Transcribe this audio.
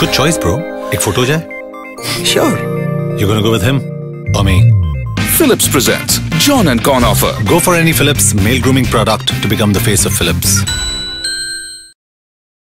Good choice, bro. एक photo जाए? Sure. You gonna go with him or me? Philips presents John and Kaun offer. Go for any Philips male grooming product to become the face of Philips.